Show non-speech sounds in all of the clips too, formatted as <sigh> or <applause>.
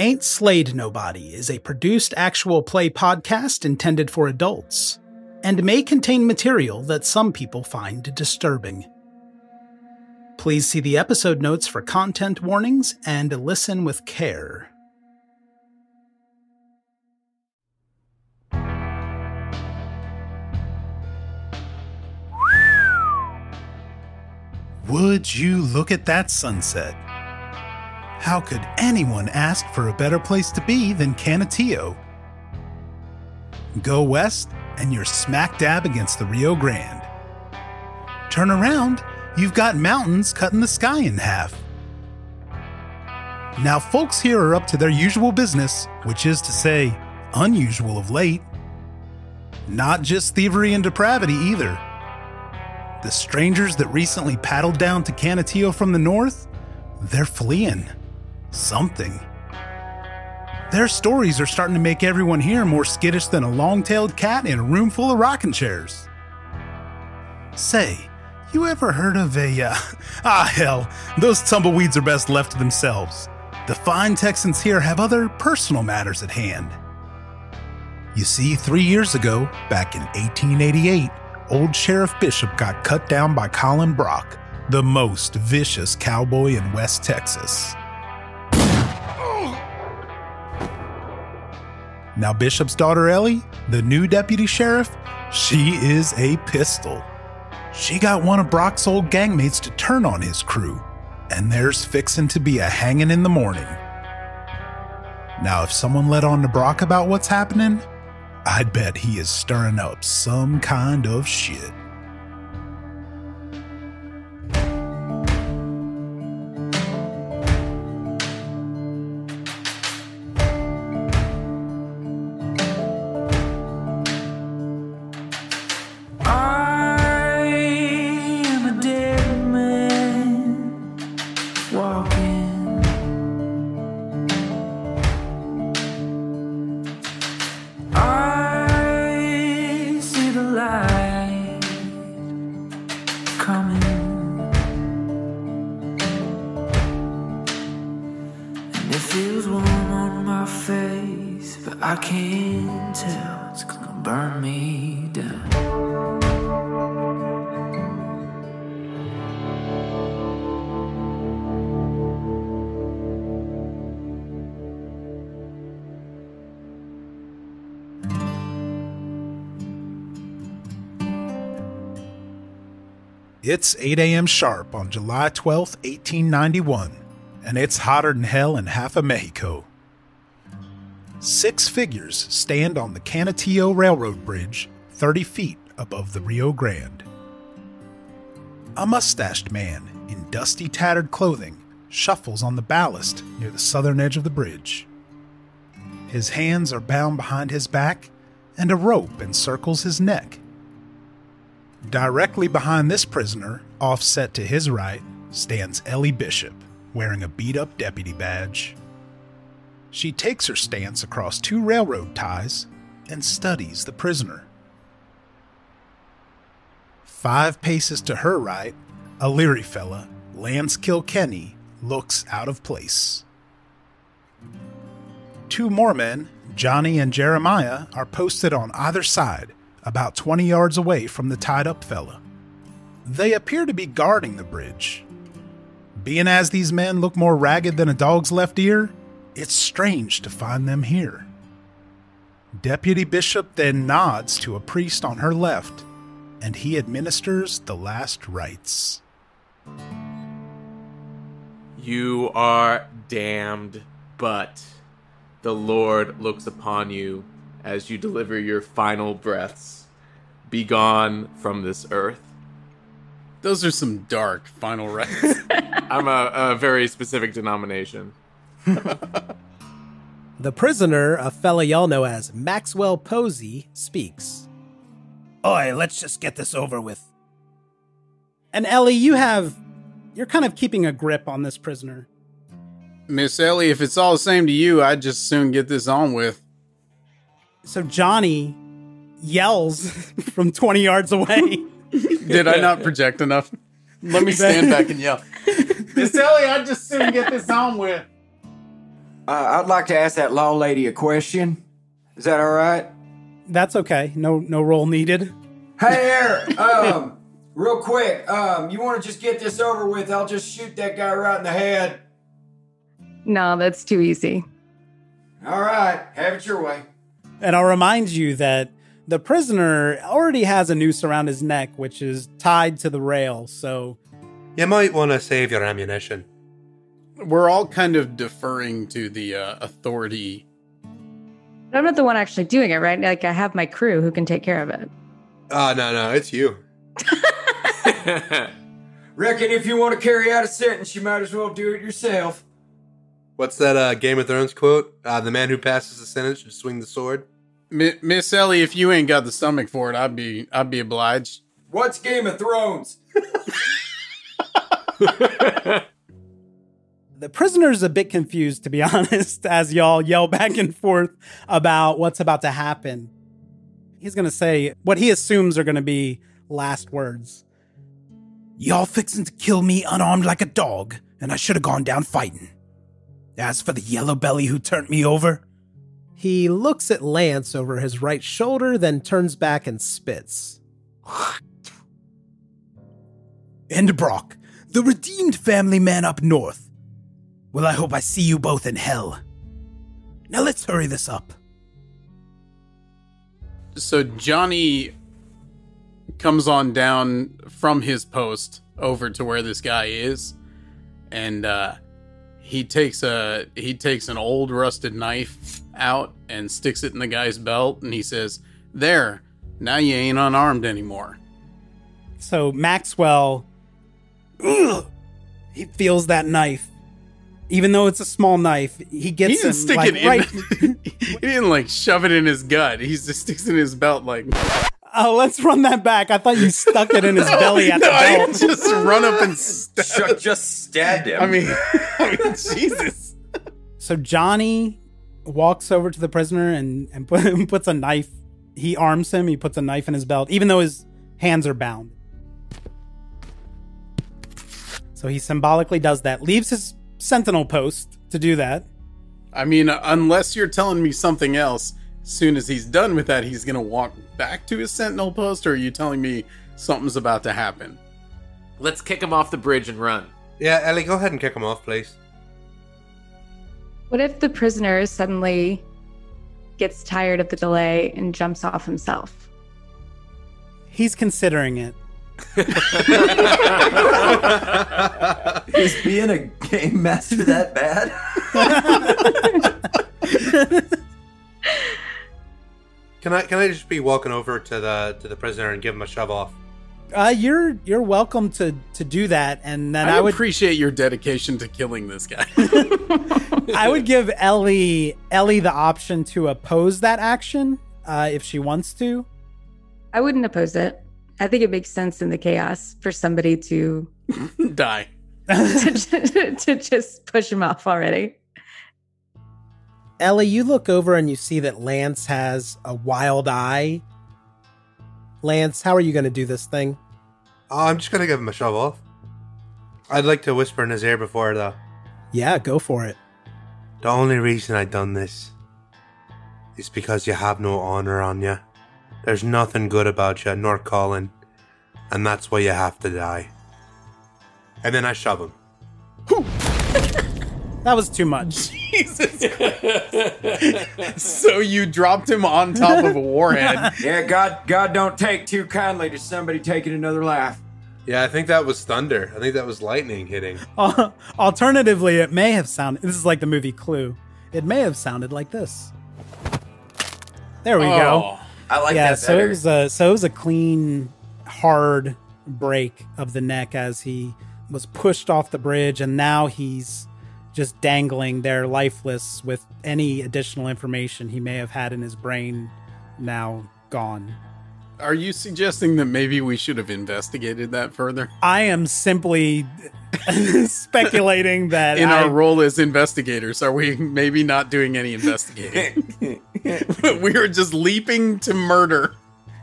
Ain't Slayed Nobody is a produced actual play podcast intended for adults and may contain material that some people find disturbing. Please see the episode notes for content warnings and listen with care. Would you look at that sunset? How could anyone ask for a better place to be than Canutillo? Go west, and you're smack dab against the Rio Grande. Turn around, you've got mountains cutting the sky in half. Now, folks here are up to their usual business, which is to say, unusual of late. Not just thievery and depravity either. The strangers that recently paddled down to Canutillo from the north, they're fleeing. Something. Their stories are starting to make everyone here more skittish than a long tailed cat in a room full of rocking chairs. Say, you ever heard of a. Uh, <laughs> ah, hell, those tumbleweeds are best left to themselves. The fine Texans here have other personal matters at hand. You see, three years ago, back in 1888, old Sheriff Bishop got cut down by Colin Brock, the most vicious cowboy in West Texas. Now, Bishop's daughter Ellie, the new deputy sheriff, she is a pistol. She got one of Brock's old gangmates to turn on his crew, and there's fixin' to be a hanging in the morning. Now, if someone let on to Brock about what's happening, I'd bet he is stirring up some kind of shit. It's 8 a.m. sharp on July 12, 1891, and it's hotter than hell in half of Mexico. Six figures stand on the Canutillo Railroad Bridge, 30 feet above the Rio Grande. A mustached man in dusty, tattered clothing shuffles on the ballast near the southern edge of the bridge. His hands are bound behind his back, and a rope encircles his neck. Directly behind this prisoner, offset to his right, stands Ellie Bishop, wearing a beat up deputy badge. She takes her stance across two railroad ties and studies the prisoner. Five paces to her right, a leery fella, Lance Kilkenny, looks out of place. Two more men, Johnny and Jeremiah, are posted on either side, about 20 yards away from the tied up fella. They appear to be guarding the bridge. Being as these men look more ragged than a dog's left ear, it's strange to find them here. Deputy Bishop then nods to a priest on her left, and he administers the last rites. You are damned, but the Lord looks upon you as you deliver your final breaths. Be gone from this earth. Those are some dark final rites. <laughs> I'm a, a very specific denomination. <laughs> The prisoner, a fella y'all know as Maxwell Posey, speaks. Oi, let's just get this over with. And Ellie, you have. You're kind of keeping a grip on this prisoner. Miss Ellie, if it's all the same to you, I'd just soon get this on with. So Johnny yells <laughs> from 20 yards away. Did I not project enough? Let me <laughs> stand back and yell. <laughs> Miss Ellie, I'd just soon get this on with. Uh, I'd like to ask that law lady a question. Is that all right? That's okay. No no roll needed. Hey there, um, real quick, um, you want to just get this over with? I'll just shoot that guy right in the head. No, that's too easy. All right, have it your way. And I'll remind you that the prisoner already has a noose around his neck, which is tied to the rail. So You might want to save your ammunition. We're all kind of deferring to the uh, authority. But I'm not the one actually doing it, right? Like I have my crew who can take care of it. Oh, no, no, it's you. <laughs> <laughs> Reckon if you want to carry out a sentence, you might as well do it yourself. What's that uh, Game of Thrones quote? Uh, the man who passes the sentence should swing the sword. Mi- Miss Ellie, if you ain't got the stomach for it, I'd be I'd be obliged. What's Game of Thrones? <laughs> the prisoner's a bit confused, to be <laughs> honest, as y'all yell back and forth about what's about to happen. He's going to say what he assumes are going to be last words. Y'all fixing to kill me unarmed like a dog, and I should have gone down fighting. As for the yellow belly who turned me over, He looks at Lance over his right shoulder, then turns back and spits. <sighs> and Brock, the redeemed family man up north. Well, I hope I see you both in hell. Now let's hurry this up. So Johnny comes on down from his post over to where this guy is, and uh, he takes a he takes an old rusted knife out and sticks it in the guy's belt, and he says, "There, now you ain't unarmed anymore." So Maxwell, ugh, he feels that knife. Even though it's a small knife, he He gets didn't him stick like, it in. right. <laughs> he didn't like shove it in his gut. He just sticks it in his belt like. Oh, let's run that back. I thought you stuck it in his <laughs> belly at no, the I belt. didn't just run up and stab. Chuck just stabbed him. I mean, <laughs> I mean, <laughs> Jesus. So Johnny walks over to the prisoner and and put, puts a knife. He arms him. He puts a knife in his belt, even though his hands are bound. So he symbolically does that. Leaves his sentinel post to do that. I mean, uh, unless you're telling me something else, as soon as he's done with that, he's gonna walk back to his sentinel post, or are you telling me something's about to happen? Let's kick him off the bridge and run. Yeah, Ellie, go ahead and kick him off, please. What if the prisoner suddenly gets tired of the delay and jumps off himself? He's considering it. <laughs> Is being a game master that bad? <laughs> <laughs> Can I can I just be walking over to the to the prisoner and give him a shove off? Uh, you're you're welcome to to do that, and then I, I, would appreciate your dedication to killing this guy. <laughs> I would give Ellie Ellie the option to oppose that action uh, if she wants to. I wouldn't oppose it. I think it makes sense in the chaos for somebody to <laughs> Die. <laughs> to, to just push him off already. Ellie, you look over and you see that Lance has a wild eye. Lance, how are you going to do this thing? Oh, I'm just gonna give him a shove off. I'd like to whisper in his ear before though. Yeah, go for it. The only reason I done this is because you have no honor on you. There's nothing good about you, nor Colin, and that's why you have to die. And then I shove him. <laughs> That was too much. Jesus. <laughs> so you dropped him on top of a warhead. <laughs> yeah, God, God don't take too kindly to somebody taking another life. Yeah, I think that was thunder. I think that was lightning hitting. Uh, alternatively, it may have sounded. This is like the movie Clue. It may have sounded like this. There we go. Oh. I like yeah, that so it was a so it was a clean, hard break of the neck as he was pushed off the bridge, and now he's just dangling there, lifeless, with any additional information he may have had in his brain now gone. Are you suggesting that maybe we should have investigated that further? I am simply <laughs> speculating that In I- our role as investigators, are we maybe not doing any investigating? <laughs> we are just leaping to murder.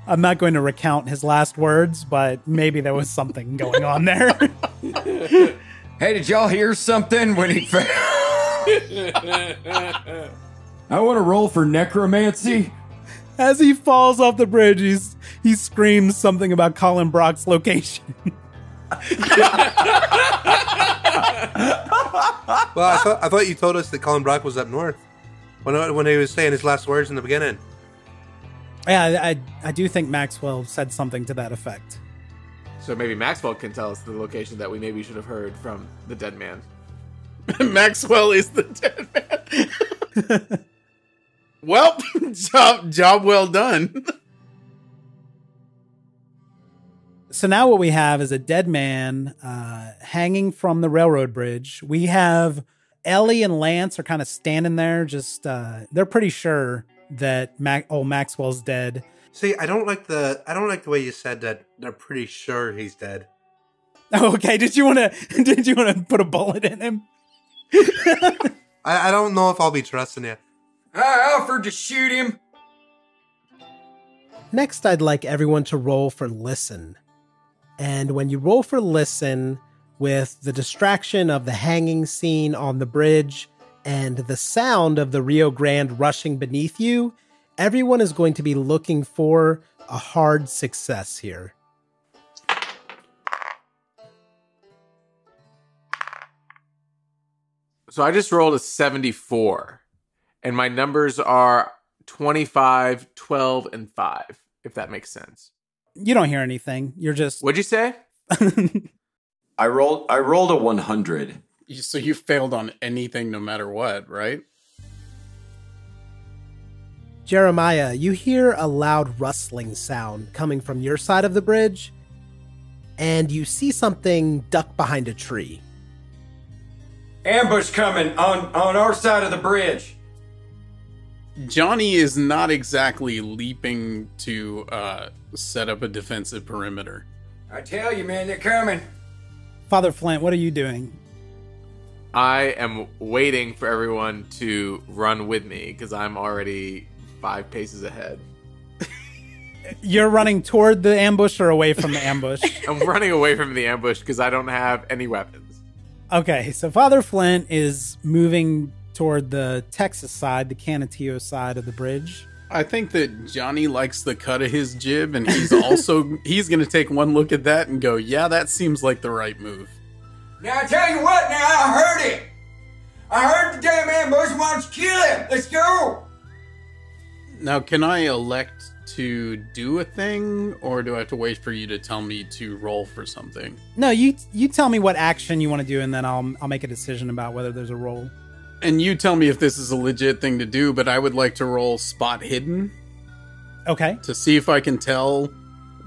I'm not going to recount his last words, but maybe there was something going on there. <laughs> Hey, did y'all hear something when he fell? <laughs> I want to roll for necromancy. As he falls off the bridge, he's, he screams something about Colin Brock's location. <laughs> Well, I thought I thought you told us that Colin Brock was up north when when he was saying his last words in the beginning. yeah, I, I, I do think Maxwell said something to that effect. So maybe Maxwell can tell us the location that we maybe should have heard from the dead man. <laughs> Maxwell is the dead man. <laughs> well, <laughs> job job well done. So now what we have is a dead man uh, hanging from the railroad bridge. We have Ellie and Lance are kind of standing there, just uh, they're pretty sure that Mac- oh Maxwell's dead. See, I don't like the I don't like the way you said that. They're pretty sure he's dead. <laughs> Okay, did you want to <laughs> did you want to put a bullet in him? <laughs> I, I don't know if I'll be trusting you. I offered to shoot him. Next, I'd like everyone to roll for listen. And when you roll for listen, with the distraction of the hanging scene on the bridge and the sound of the Rio Grande rushing beneath you, everyone is going to be looking for a hard success here. So I just rolled a 74, and my numbers are 25, 12, and 5, if that makes sense. You don't hear anything. You're just What'd you say? <laughs> I rolled I rolled a 100. So you failed on anything, no matter what, right? Jeremiah, you hear a loud rustling sound coming from your side of the bridge, and you see something duck behind a tree. Ambush coming on on our side of the bridge. Johnny is not exactly leaping to uh, set up a defensive perimeter. I tell you, man, they're coming. Father Flint. What are you doing? I am waiting for everyone to run with me because I'm already five paces ahead. You're running toward the ambush or away from the ambush? <laughs> I'm running away from the ambush because I don't have any weapons. Okay, so Father Flint is moving toward the Texas side, the Canutillo side of the bridge. I think that Johnny likes the cut of his jib, and he's also <laughs> he's going to take one look at that and go, "Yeah, that seems like the right move." Now I tell you what. Now I heard it. I heard the damn ambush. Why don't you kill him? Let's go. Now, can I elect to do a thing, or do I have to wait for you to tell me to roll for something? No, you you tell me what action you want to do, and then I'll I'll make a decision about whether there's a roll. And you tell me if this is a legit thing to do, but I would like to roll spot hidden Okay. to see if I can tell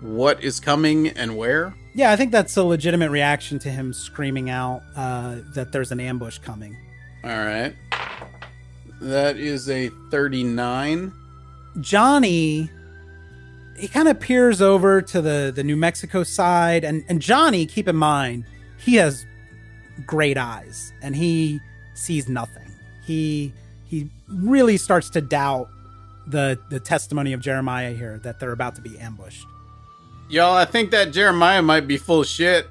what is coming and where. Yeah, I think that's a legitimate reaction to him screaming out uh, that there's an ambush coming. All right. That is a 39. Johnny, he kind of peers over to the the New Mexico side, and and Johnny, keep in mind, he has great eyes, and he sees nothing. He he really starts to doubt the the testimony of Jeremiah here that they're about to be ambushed. Y'all, I think that Jeremiah might be full of shit.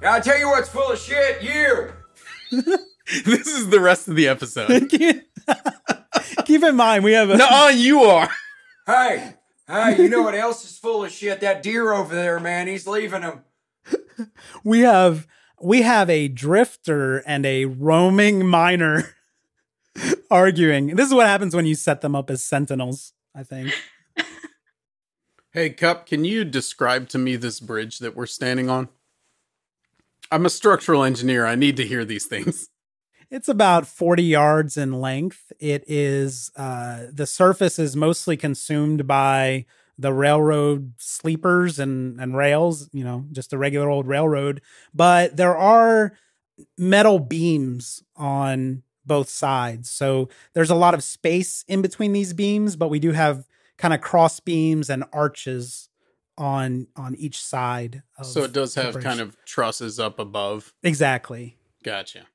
Now I tell you what's full of shit. You. <laughs> this is the rest of the episode. <laughs> keep in mind, we have a no, you are. Hey, hey, you know what else is full of shit? That deer over there, man. He's leaving him. <laughs> we have we have a drifter and a roaming miner <laughs> arguing. This is what happens when you set them up as sentinels, I think. <laughs> Hey, Cup, can you describe to me this bridge that we're standing on? I'm a structural engineer. I need to hear these things. It's about 40 yards in length. It is uh the surface is mostly consumed by the railroad sleepers and and rails, you know, just a regular old railroad, but there are metal beams on both sides. So there's a lot of space in between these beams, but we do have kind of cross beams and arches on on each side. Of So it does have kind of trusses up above. exactly. Gotcha.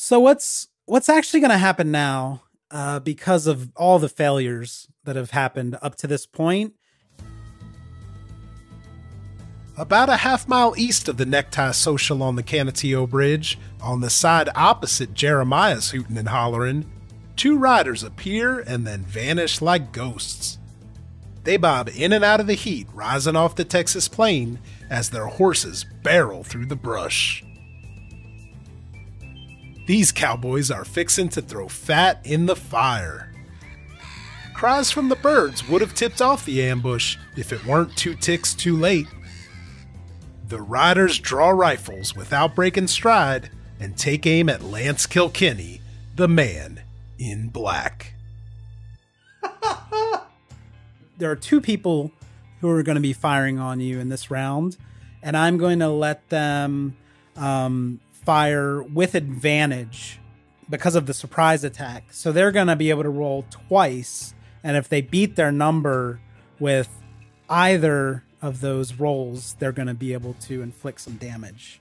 So what's what's actually going to happen now? Uh, because of all the failures that have happened up to this point, About a half mile east of the Necktie Social on the Canutillo Bridge, on the side opposite Jeremiah's hooting and hollering, two riders appear and then vanish like ghosts. They bob in and out of the heat rising off the Texas plain as their horses barrel through the brush. These cowboys are fixin' to throw fat in the fire. Cries from the birds would have tipped off the ambush if it weren't two ticks too late. The riders draw rifles without breaking stride and take aim at Lance Kilkenny, the man in black. <laughs> there are two people who are going to be firing on you in this round, and I'm going to let them um, fire with advantage because of the surprise attack. So they're going to be able to roll twice, and if they beat their number with either of those rolls, they're going to be able to inflict some damage.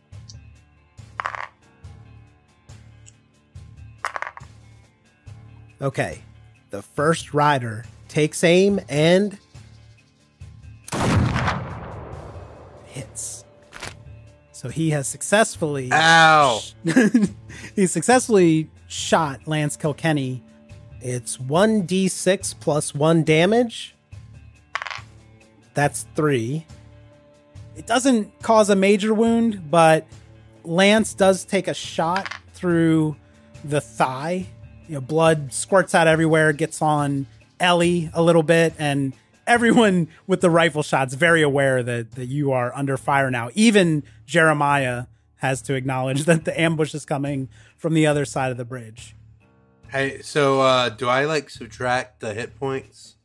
Okay, the first rider takes aim and hits. So he has successfully Ow! <laughs> he successfully shot Lance Kilkenny. It's 1d6 plus 1 damage. That's 3. It doesn't cause a major wound, but Lance does take a shot through the thigh. You know, blood squirts out everywhere, gets on Ellie a little bit, and everyone with the rifle shot's very aware that, that you are under fire now. Even Jeremiah has to acknowledge <laughs> that the ambush is coming from the other side of the bridge. Hey, so uh, do I like subtract the hit points?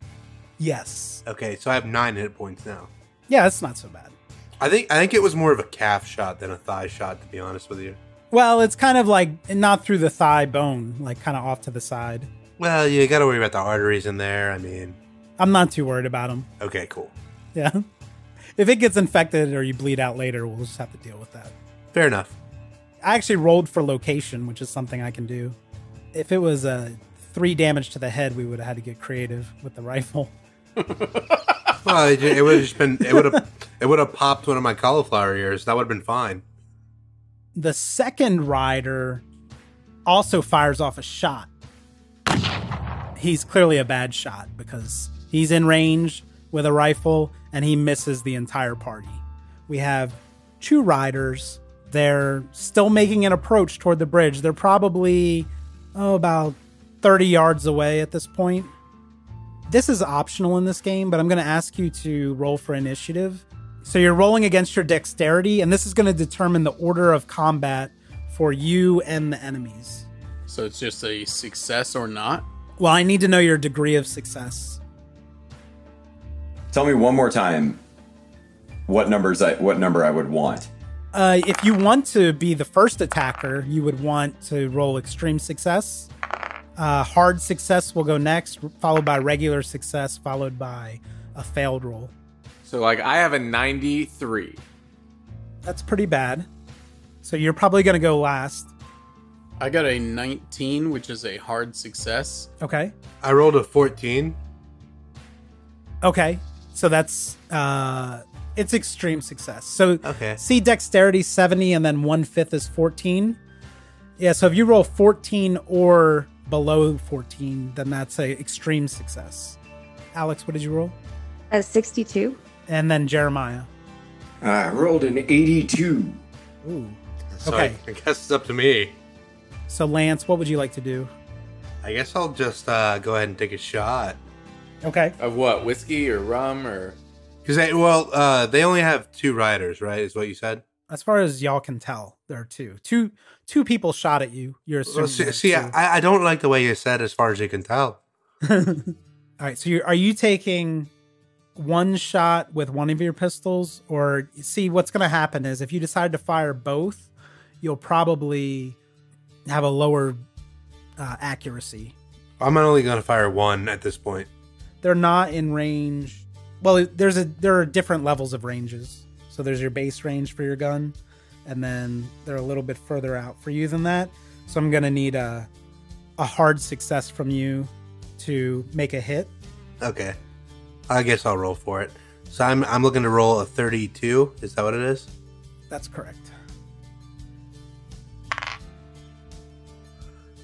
Yes. Okay, so I have nine hit points now. Yeah, it's not so bad. I think I think it was more of a calf shot than a thigh shot, to be honest with you. Well, it's kind of like not through the thigh bone, like kind of off to the side. Well, you got to worry about the arteries in there. I mean, I'm not too worried about them. okay, cool, Yeah. <laughs> If it gets infected or you bleed out later, we'll just have to deal with that. fair enough. I actually rolled for location, which is something I can do. If it was a three damage to the head, we would have had to get creative with the rifle. <laughs> Well, it, it would have just been it would have it would have popped one of my cauliflower ears. That would have been fine. The second rider also fires off a shot. He's clearly a bad shot because he's in range with a rifle and he misses the entire party. We have two riders. They're still making an approach toward the bridge. They're probably, oh, about 30 yards away at this point. This is optional in this game, but I'm going to ask you to roll for initiative. So you're rolling against your dexterity, and this is going to determine the order of combat for you and the enemies. So it's just a success or not. Well, I need to know your degree of success. Tell me one more time what numbers I what number I would want. Uh, if you want to be the first attacker, you would want to roll extreme success. Uh, hard success will go next, followed by regular success, followed by a failed roll. So like I have a 93. That's pretty bad. So you're probably going to go last. I got a 19, which is a hard success. Okay. I rolled a fourteen. Okay. So that's uh it's extreme success. So Okay. see dexterity 70 and then one fifth is 14. Yeah, so if you roll 14 or below 14, then that's a extreme success. Alex, what did you roll? A 62. And then Jeremiah. I rolled an 82. Ooh. So Okay. I, I guess it's up to me. So Lance, what would you like to do? I guess I'll just uh, go ahead and take a shot. Okay. Of what? Whiskey or rum or Because they well, uh, they only have two riders, right? Is what you said. As far as y'all can tell, there are two. Two two people shot at you. You're assuming Well, see, see. I, I don't like the way you said as far as you can tell. <laughs> All right, so you're, are you taking one shot with one of your pistols, or see what's going to happen is if you decide to fire both, you'll probably have a lower uh, accuracy. I'm only going to fire one at this point. They're not in range. Well, there's a there are different levels of ranges. So there's your base range for your gun, and then they're a little bit further out for you than that. So I'm gonna need a a hard success from you to make a hit. Okay. I guess I'll roll for it. So I'm I'm looking to roll a 32. Is that what it is? That's correct.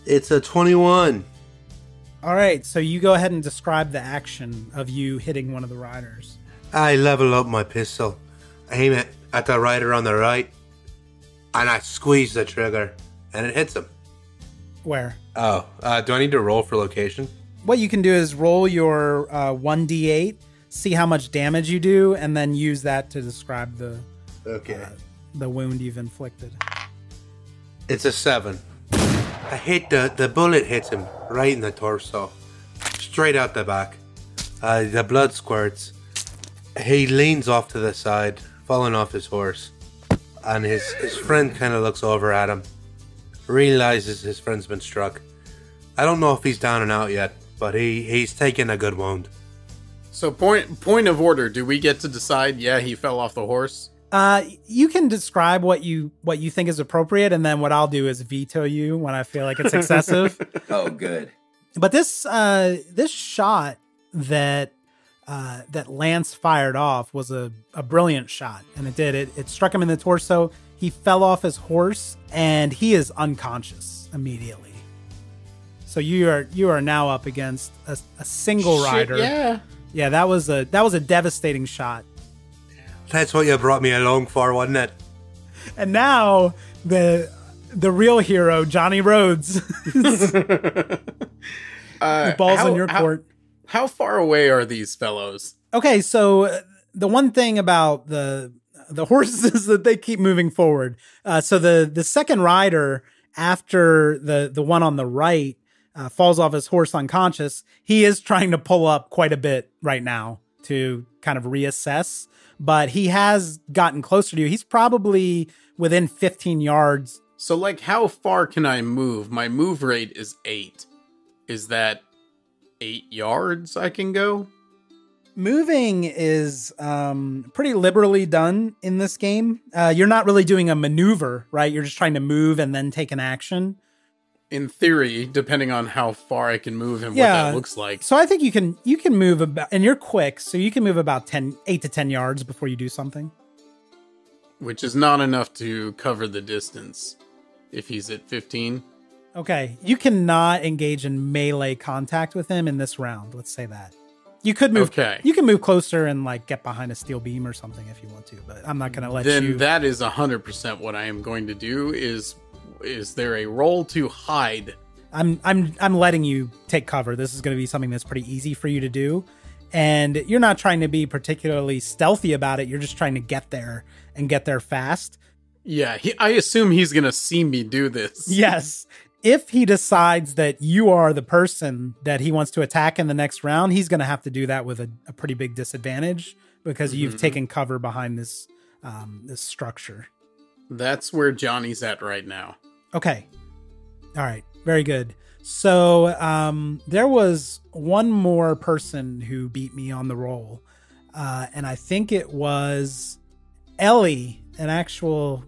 It's a 21. All right, so you go ahead and describe the action of you hitting one of the riders. I level up my pistol, I aim it at the rider on the right, and I squeeze the trigger, and it hits him. Where? Oh, uh, do I need to roll for location? What you can do is roll your uh, 1d8, see how much damage you do, and then use that to describe the Okay. the wound you've inflicted. It's a seven. I hit the the bullet hits him right in the torso, straight out the back. Uh, the blood squirts. He leans off to the side, falling off his horse, and his his friend kind of looks over at him, realizes his friend's been struck. I don't know if he's down and out yet, but he he's taken a good wound. So point point of order. Do we get to decide? Yeah, he fell off the horse. Uh, you can describe what you what you think is appropriate, and then what I'll do is veto you when I feel like it's excessive. <laughs> Oh, good. but this uh this shot that uh that Lance fired off was a, a brilliant shot, and it did it. It struck him in the torso. He fell off his horse, and he is unconscious immediately. So you are you are now up against a, a single Shit, rider. yeah. yeah. That was a that was a devastating shot. That's what you brought me along for, wasn't it? And now the the real hero, Johnny Rhodes, <laughs> Uh, the balls how- in your how- court. How far away are these fellows? Okay, so uh, the one thing about the the <laughs> horses is that they keep moving forward. Uh, so the the second rider after the the one on the right uh, falls off his horse unconscious, he is trying to pull up quite a bit right now to kind of reassess. But he has gotten closer to you. He's probably within 15 yards. So, like, how far can I move? My move rate is eight. Is that eight yards I can go? Moving is um, pretty liberally done in this game. Uh, you're not really doing a maneuver, right? You're just trying to move and then take an action. In theory, depending on how far I can move and what that looks like. So I think you can you can move about and you're quick, so you can move about 10 8 to 10 yards before you do something. Which is not enough to cover the distance if he's at 15. Okay. You cannot engage in melee contact with him in this round, let's say that. You could move Okay. You can move closer and like get behind a steel beam or something if you want to, but I'm not going to let then you Then that is 100% what I am going to do is is there a roll to hide? I'm I'm I'm letting you take cover. This is going to be something that's pretty easy for you to do. And you're not trying to be particularly stealthy about it. You're just trying to get there and get there fast. Yeah, he, I assume he's going to see me do this. <laughs> Yes. If he decides that you are the person that he wants to attack in the next round, he's going to have to do that with a, a pretty big disadvantage because you've Mhm. taken cover behind this um, this structure. That's where Johnny's at right now. Okay. All right. Very good. So um, there was one more person who beat me on the roll, uh, and I think it was Ellie, an actual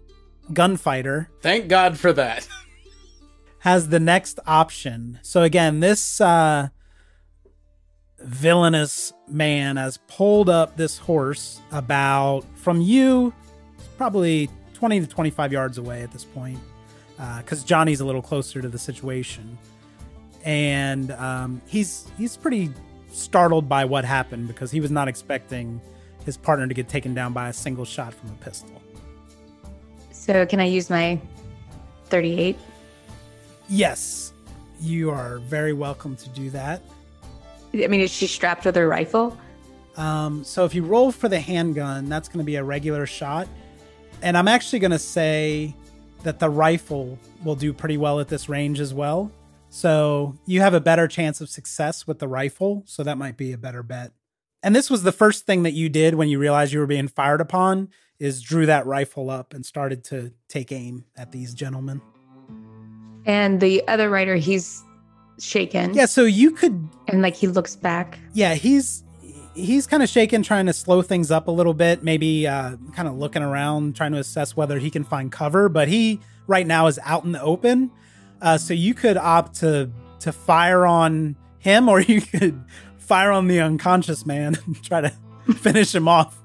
gunfighter. Thank God for that. <laughs> has the next option. So again, this uh villainous man has pulled up this horse about from you probably 20 to 25 yards away at this point because johnny's a little closer to the situation and um, he's he's pretty startled by what happened because he was not expecting his partner to get taken down by a single shot from a pistol So can I use my 38? yes you are very welcome to do that I mean, is she strapped with her rifle? Um, so if you roll for the handgun, that's going to be a regular shot. And I'm actually going to say that the rifle will do pretty well at this range as well. So you have a better chance of success with the rifle. So that might be a better bet. And this was the first thing that you did when you realized you were being fired upon is drew that rifle up and started to take aim at these gentlemen. And the other rider, he's shaken. Yeah, so you could And like he looks back. yeah he's he's kind of shaking trying to slow things up a little bit maybe uh, kind of looking around trying to assess whether he can find cover but he right now is out in the open uh, so you could opt to to fire on him or <laughs> you could fire on the unconscious man and try to <laughs> finish him off.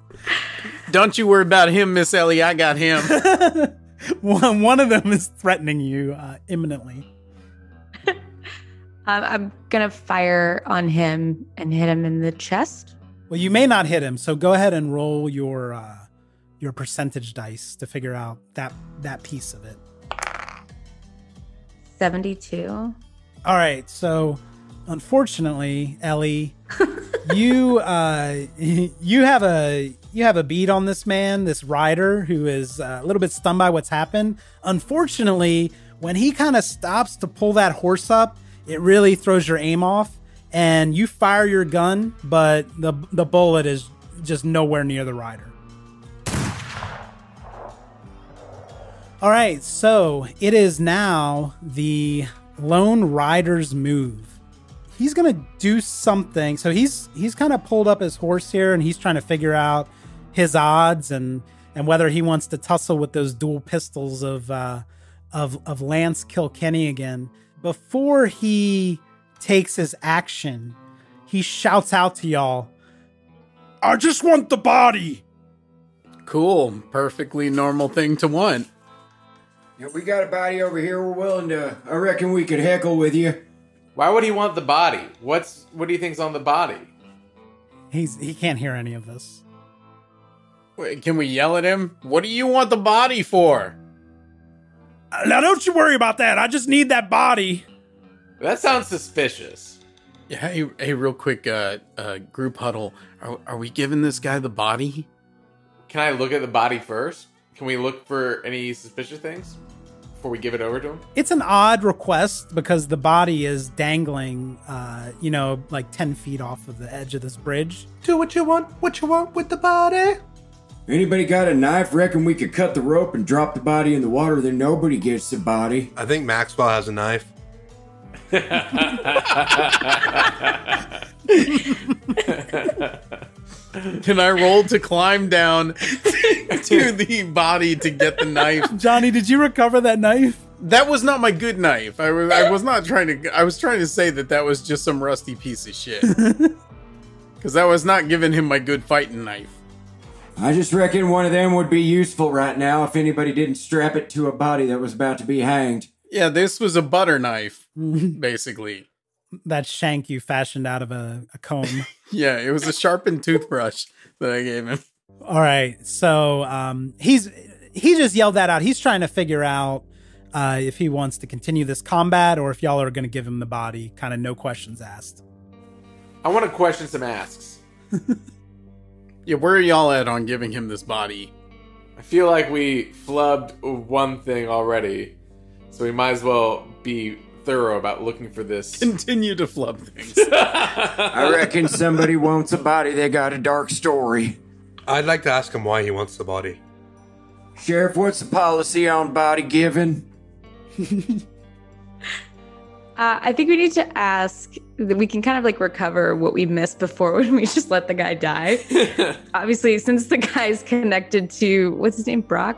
Don't you worry about him, Miss Ellie. I got him. <laughs> One, one of them is threatening you uh, imminently. Um, I'm gonna fire on him and hit him in the chest. Well, you may not hit him, so go ahead and roll your uh, your percentage dice to figure out that that piece of it. 72. All right, so unfortunately, Ellie, <laughs> you uh, <laughs> you have a you have a beat on this man, this rider who is uh, a little bit stunned by what's happened. Unfortunately, when he kind of stops to pull that horse up, it really throws your aim off, and you fire your gun, but the the bullet is just nowhere near the rider. All right, so it is now the lone rider's move. He's gonna do something. So he's he's kind of pulled up his horse here, and he's trying to figure out his odds and and whether he wants to tussle with those dual pistols of uh, of of Lance Kilkenny again. Before he takes his action, he shouts out to y'all, "I just want the body." cool. Perfectly normal thing to want. Yeah, we got a body over here. We're willing to. I reckon we could heckle with you. Why would he want the body? What's what do you think's on the body? He's he can't hear any of this. Wait, can we yell at him? What do you want the body for? Now don't you worry about that. I just need that body. That sounds suspicious. Yeah, hey, hey, real quick, uh, uh, group huddle. Are, are we giving this guy the body? Can I look at the body first? Can we look for any suspicious things before we give it over to him? It's an odd request because the body is dangling, uh, you know, like 10 feet off of the edge of this bridge. Do what you want, what you want with the body. Anybody got a knife? Reckon we could cut the rope and drop the body in the water, then nobody gets the body. I think Maxwell has a knife. Can I roll to climb down <laughs> to the body to get the knife? Johnny, did you recover that knife? That was not my good knife. I was, I was not trying to. I was trying to say that that was just some rusty piece of shit. <laughs> Because I was not giving him my good fighting knife. I just reckon one of them would be useful right now if anybody didn't strap it to a body that was about to be hanged. Yeah, this was a butter knife, <laughs> basically. That shank you fashioned out of a, a comb. <laughs> Yeah, it was a sharpened toothbrush that I gave him. All right. So um, he's he just yelled that out. He's trying to figure out uh, if he wants to continue this combat or if y'all are going to give him the body, kind of no questions asked. I want to question some asks. <laughs> Yeah, where are y'all at on giving him this body? I feel like we flubbed one thing already, so we might as well be thorough about looking for this. <laughs> Continue to flub things. <laughs> I reckon somebody wants a body They got a dark story. I'd like to ask him why he wants the body. Sheriff, what's the policy on body giving? <laughs> Uh, I think we need to ask that we can kind of like recover what we missed before when we just let the guy die. Obviously, since the guy's connected to what's his name, Brock.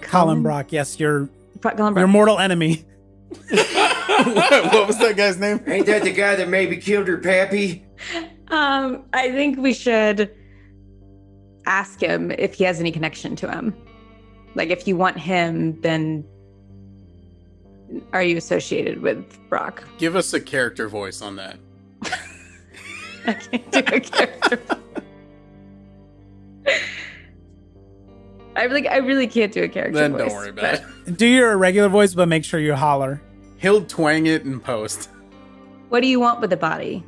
Colin Brock, yes, your Brock, Colin your mortal enemy. what, <laughs> what was that guy's name? Ain't that the guy that maybe killed her pappy? Um, I think we should ask him if he has any connection to him. Like, if you want him, then are you associated with Brock? Give us a character voice on that. <laughs> I can't do a character. <laughs> I really, I really can't do a character. Then voice, don't worry about but it. <laughs> Do your regular voice, but make sure you holler. He'll twang it in post. What do you want with the body?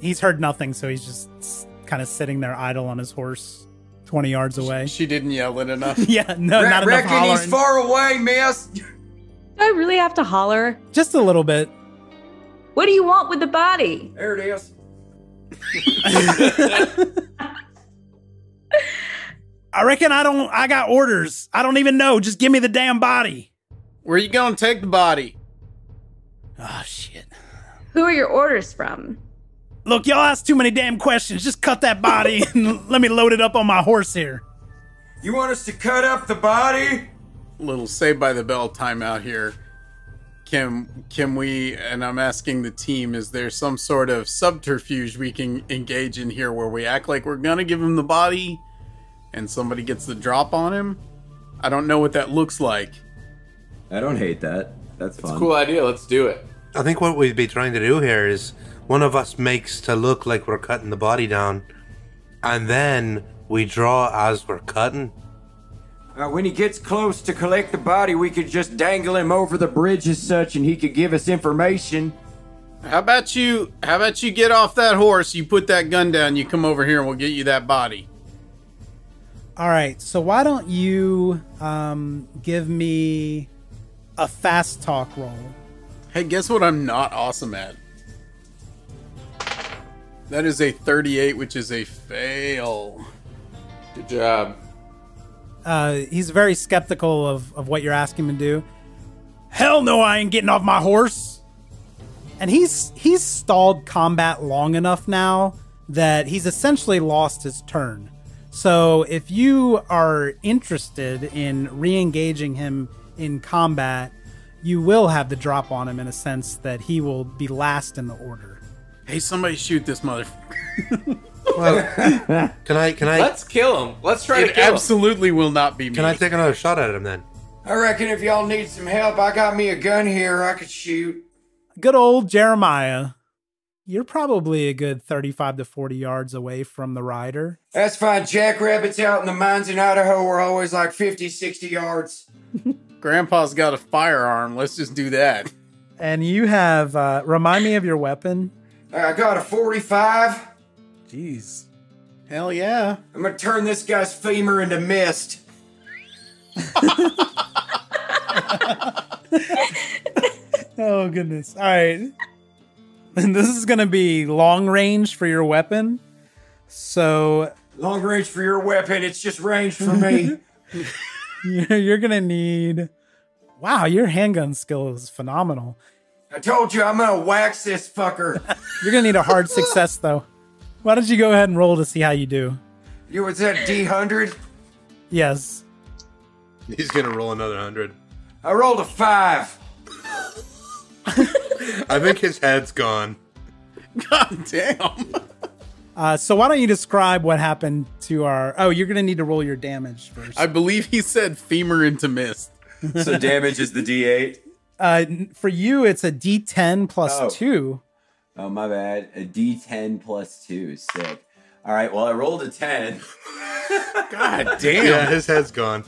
He's heard nothing, so he's just kind of sitting there idle on his horse, twenty yards away. She didn't yell it enough. <laughs> yeah, no, Re- not enough reckon hollering. he's far away, miss. Do I really have to holler? Just a little bit. What do you want with the body? There it is. <laughs> I reckon I don't. I got orders. I don't even know. Just give me the damn body. Where you gonna take the body? Oh shit! Who are your orders from? Look, y'all ask too many damn questions. Just cut that body <laughs> and let me load it up on my horse here. You want us to cut up the body? Little Saved by the Bell timeout here. can can we? And I'm asking the team: Is there some sort of subterfuge we can engage in here, where we act like we're gonna give him the body, and somebody gets the drop on him? I don't know what that looks like. I don't hate that. That's fun. Cool idea. Let's do it. I think what we'd be trying to do here is one of us makes to look like we're cutting the body down, and then we draw as we're cutting. Uh, when he gets close to collect the body, we could just dangle him over the bridge as such, and he could give us information. How about you? How about you get off that horse? You put that gun down. You come over here, and we'll get you that body. All right, so why don't you um, give me a fast talk roll? Hey, guess what? I'm not awesome at. That is a 38, which is a fail. Good job. Uh, he's very skeptical of, of what you're asking him to do. Hell no, I ain't getting off my horse. And he's he's stalled combat long enough now that he's essentially lost his turn. So if you are interested in re-engaging him in combat, you will have the drop on him in a sense that he will be last in the order. Hey, somebody shoot this motherfucker. Well, <laughs> can I? Can I? Let's kill him. Let's try to It kill him. absolutely will not be me. Can I take another shot at him then? I reckon if y'all need some help, I got me a gun here. I could shoot. Good old Jeremiah. You're probably a good 35 to 40 yards away from the rider. That's fine. Jackrabbits out in the mines in Idaho are always like 50, 60 yards. <laughs> Grandpa's got a firearm. Let's just do that. And you have, uh, remind me of your weapon. I got a 45. Jeez. Hell yeah. I'm gonna turn this guy's femur into mist. <laughs> Oh, goodness. All right. <laughs> And this is going to be long range for your weapon. So Long range for your weapon, it's just range for me. <laughs> you're, you're going to need. Wow, your handgun skill is phenomenal. I told you I'm gonna wax this fucker. <laughs> You're going to need a hard success, though. Why don't you go ahead and roll to see how you do? You was at D100? Yes. He's gonna roll another hundred. I rolled a five. I think his head's gone. God damn. Uh, so why don't you describe what happened to our? Oh, you're gonna need to roll your damage first. I believe he said femur into mist. So damage is the D8. Uh, for you, it's a D10 plus Oh. two. Oh my bad. A D10 plus two. Sick. All right. Well, I rolled a 10. <laughs> God damn. Yeah, his head's gone.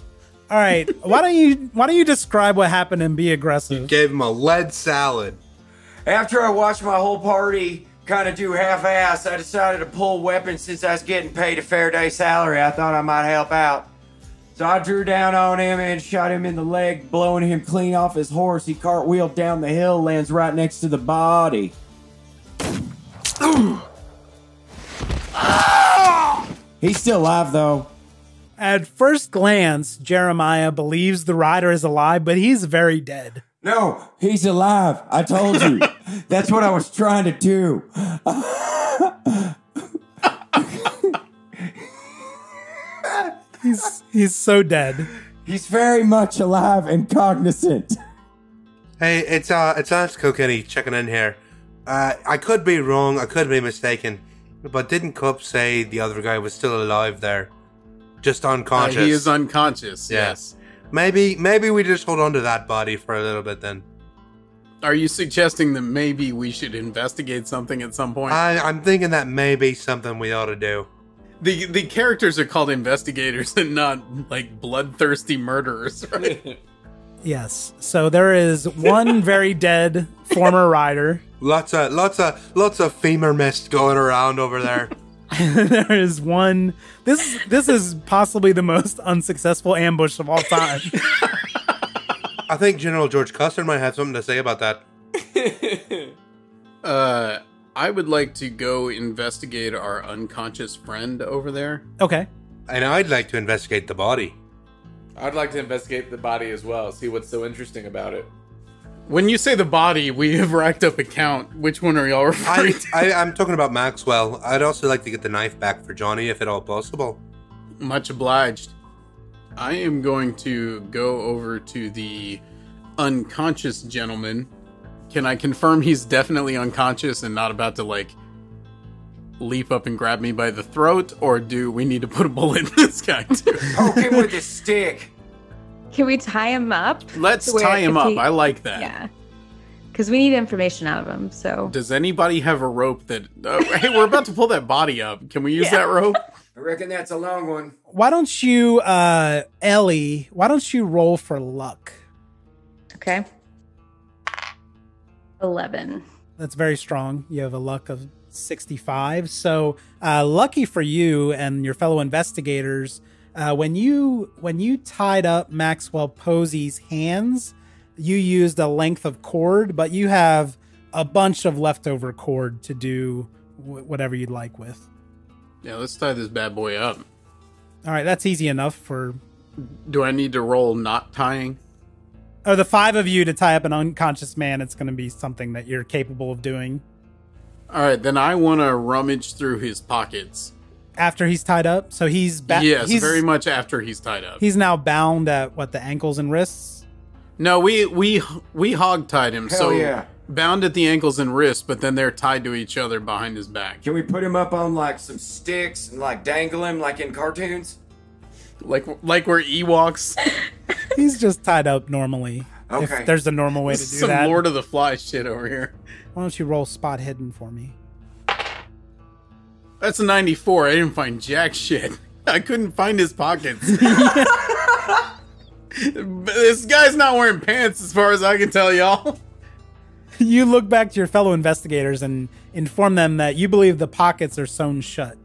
All right. why don't you Why don't you describe what happened and be aggressive? Gave him a lead salad. After I watched my whole party kind of do half-ass, I decided to pull weapons since I was getting paid a fair day salary. I thought I might help out. So I drew down on him and shot him in the leg, blowing him clean off his horse. He cartwheeled down the hill, lands right next to the body. <clears throat> He's still alive though. At first glance, Jeremiah believes the rider is alive, but he's very dead. No, he's alive. I told you. <laughs> That's what I was trying to do. He's he's so dead. He's very much alive and cognizant. Hey, it's uh, it's Ash Kilkenny checking in here. Uh, I could be wrong. I could be mistaken. But didn't Cup say the other guy was still alive there, just Uh, unconscious? he is unconscious. Yeah. Yes. Maybe, maybe we just hold on to that body for a little bit then. Are you suggesting that maybe we should investigate something at some point? I, I'm thinking that may be something we ought to do. the the characters are called investigators and not like bloodthirsty murderers, <laughs> right? <laughs> Yes. So there is one <laughs> very dead former rider. Lots of, lots of, lots of femur mist going around over there. <laughs> there is one. This this is possibly the most unsuccessful ambush of all time. <laughs> I think General George Custer might have something to say about that. <laughs> uh, I would like to go investigate our unconscious friend over there. Okay. And I'd like to investigate the body. I'd like to investigate the body as well, see what's so interesting about it. When you say the body, we have racked up a count. Which one are y'all referring I, to? I, I'm talking about Maxwell. I'd also like to get the knife back for Johnny, if at all possible. Much obliged. I am going to go over to the unconscious gentleman can I confirm he's definitely unconscious and not about to like leap up and grab me by the throat, or do we need to put a bullet in this guy too? Poke him with a stick. Can we tie him up? Let's tie him up. he- I like that. Yeah. Because we need information out of him. So Does anybody have a rope that? Uh, <laughs> hey, we're about to pull that body up. Can we use Yeah. that rope? <laughs> I reckon that's a long one. Why don't you, uh, Ellie? Why don't you roll for luck? okay. Eleven. That's very strong. You have a luck of 65. So, uh, lucky for you and your fellow investigators, uh, when you when you tied up Maxwell Posey's hands, you used a length of cord, but you have a bunch of leftover cord to do wh- whatever you'd like with. Yeah, let's tie this bad boy up. All right, that's easy enough for Do I need to roll not tying? oh the five of you to tie up an unconscious man. It's going to be something that you're capable of doing All right, then I want to rummage through his pockets. After he's tied up. So he's back. yes, he's, very much after he's tied up. He's now bound at what the ankles and wrists. No, we we we hog tied him. Hell so yeah. bound at the ankles and wrists, but then they're tied to each other behind his back, Can we put him up on like some sticks and like dangle him like in cartoons? like like we're Ewoks. <laughs> He's just tied up normally. Okay. If there's a normal way to do Some that. Lord of the Flies shit over here. Why don't you roll spot hidden for me? That's a 94. I didn't find jack shit. <laughs> I couldn't find his pockets. <laughs> this guy's not wearing pants as far as I can tell y'all. <laughs> You look back to your fellow investigators and inform them that you believe the pockets are sewn shut.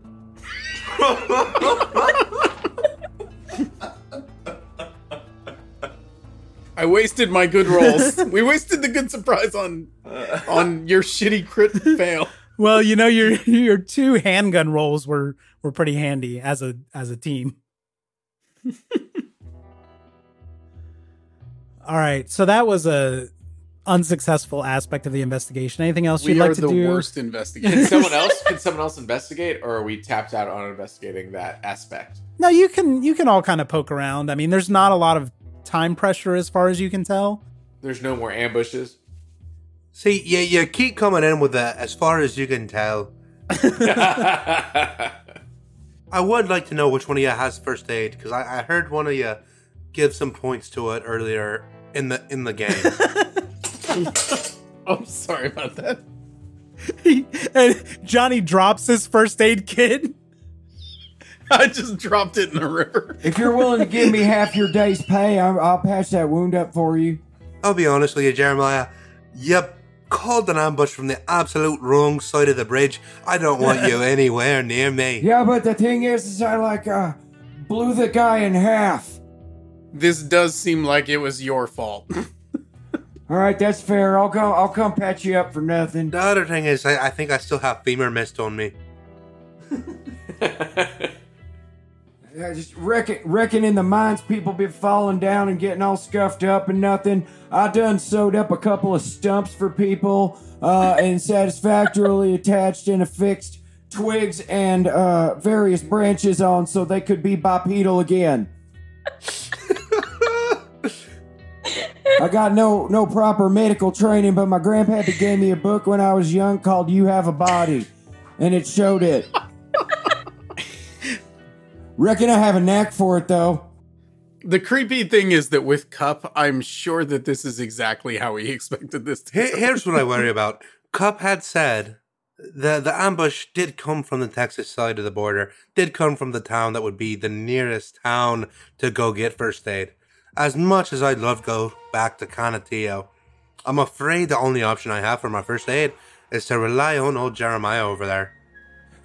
I wasted my good rolls. we wasted the good surprise on on your shitty crit fail. Well, you know your <laughs> your two handgun rolls were were pretty handy as a as a team. <laughs> All right, so that was a unsuccessful aspect of the investigation. Anything else We you'd like to do? We are the worst <laughs> Can investigators. someone else can someone else investigate, or are we tapped out on investigating that aspect? No, you can you can all kind of poke around. I mean, there's not a lot of time pressure as far as you can tell. There's no more ambushes. See, you, you keep coming in with that as far as you can tell. <laughs> I would like to know which one of you has first aid because I, I heard one of you give some points to it earlier in the in the game. <laughs> I'm sorry about that. and Johnny drops his first aid kit. <laughs> I just dropped it in the river. If you're willing to give me half your day's pay, I'll, I'll patch that wound up for you. I'll be honest with you, Jeremiah. You called an ambush from the absolute wrong side of the bridge. I don't want you <laughs> anywhere near me. Yeah, but the thing is, is I like uh blew the guy in half. This does seem like it was your fault. <laughs> All right, that's fair. I'll go. I'll come patch you up for nothing. The other thing is, I, I think I still have femur mist on me. <laughs> I just reckon, reckon in the mines, people be falling down and getting all scuffed up and nothing. I done sewed up a couple of stumps for people uh, and satisfactorily attached and affixed twigs and uh, various branches on so they could be bipedal again. I got no no proper medical training, but my grandpappy gave me a book when I was young called "You Have a Body," and it showed it. Reckon I have a knack for it though. The creepy thing is that with Cup, I'm sure that this is exactly how he <laughs> expected this to Here- go. Here's what I <laughs> worry about. Cup had said the the ambush did come from the Texas side of the border, did come from the town that would be the nearest town to go get first aid. As much as I'd love to go back to Canutillo, I'm afraid the only option I have for my first aid is to rely on old Jeremiah over there.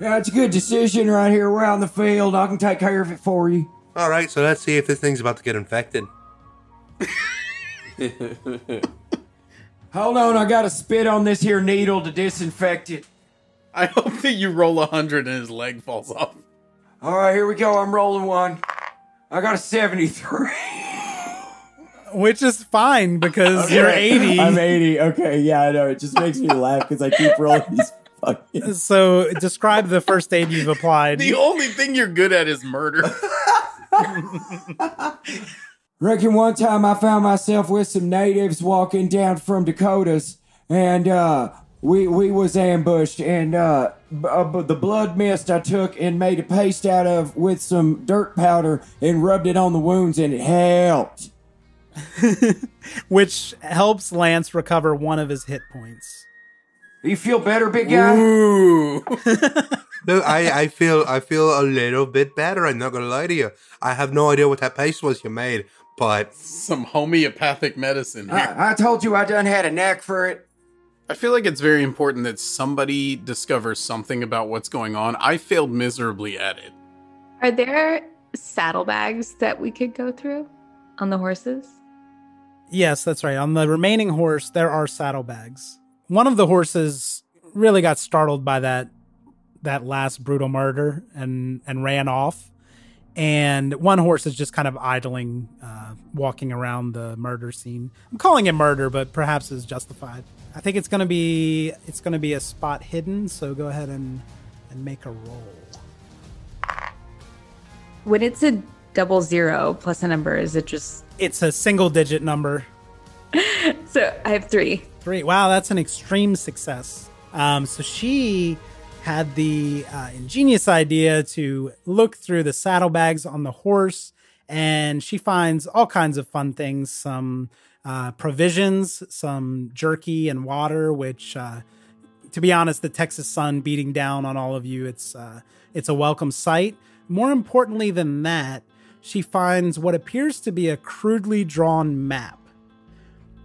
Yeah, it's a good decision right here. We're out in the field. I can take care of it for you. All right, so let's see if this thing's about to get infected. <laughs> Hold on, I gotta spit on this here needle to disinfect it. I hope that you roll a hundred and his leg falls off. All right, here we go. I'm rolling one. I got a 73. <laughs> Which is fine because <laughs> you're 80. I'm 80. Okay, yeah, I know. It just makes me laugh because I keep rolling these fucking. <laughs> So describe the first aid you've applied. The only thing you're good at is murder. <laughs> Reckon one time I found myself with some natives walking down from Dakotas, and uh, we we was ambushed, and uh, b- uh, b- the blood mist I took and made a paste out of with some dirt powder and rubbed it on the wounds, and it helped. <laughs> which helps Lance recover one of his hit points. You feel better, big guy? Ooh. <laughs> No, I, I feel I feel a little bit better. I'm not gonna lie to you. I have no idea what that paste was you made, but Some homeopathic medicine here. I, I told you I done had a knack for it. I feel like it's very important that somebody discovers something about what's going on. I failed miserably at it. Are there saddlebags that we could go through on the horses? Yes, that's right. On the remaining horse, there are saddlebags. One of the horses really got startled by that that last brutal murder and and ran off. And one horse is just kind of idling, uh, walking around the murder scene. I'm calling it murder, but perhaps is justified. I think it's gonna be it's gonna be a spot hidden. So go ahead and and make a roll. When it's a double zero plus a number, is it just It's a single digit number. <laughs> so? I have three. Three. Wow, that's an extreme success. Um, so she had the uh, ingenious idea to look through the saddlebags on the horse, and she finds all kinds of fun things some uh, provisions, some jerky and water, which, uh, to be honest, the Texas sun beating down on all of you, it's, uh, it's a welcome sight. More importantly than that, she finds what appears to be a crudely drawn map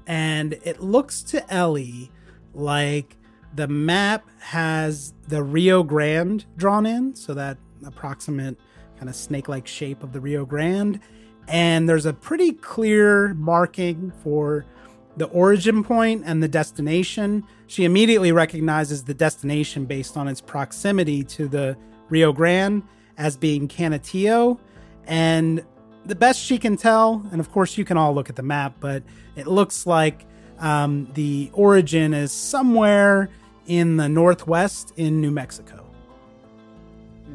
and it looks to Ellie like the map has the Rio Grande drawn in, so that approximate kind of snake like shape of the Rio Grande. And there's a pretty clear marking for the origin point and the destination. She immediately recognizes the destination based on its proximity to the Rio Grande as being Canutillo. And the best she can tell, and of course you can all look at the map, but it looks like um, the origin is somewhere in the northwest in New Mexico.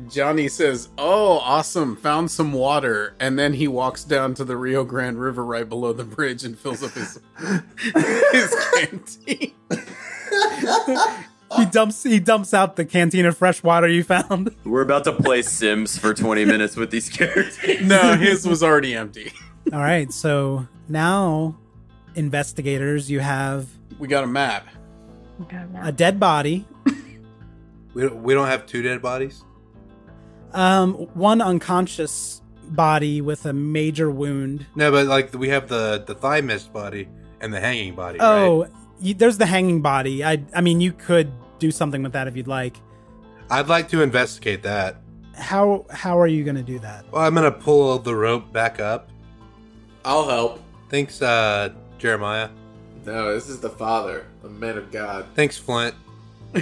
Johnny says, "Oh, awesome! Found some water." And then he walks down to the Rio Grande River right below the bridge and fills up his <laughs> his canteen. <laughs> he dumps he dumps out the canteen of fresh water you found. <laughs> We're about to play Sims for 20 minutes with these characters. No, his was already empty. <laughs> All right, so now investigators, you have We got a map. a dead body, <laughs> we don't, we don't have two dead bodies. um, one unconscious body with a major wound. No, but like we have the the thigh mist body and the hanging body. Oh, right? you, there's the hanging body. I I mean, you could do something with that if you'd like. I'd like to investigate that. How how are you going to do that? Well, I'm gonna pull the rope back up. I'll help. Thanks, uh, Jeremiah. No, this is the father, the man of God. <laughs> Thanks, Flint.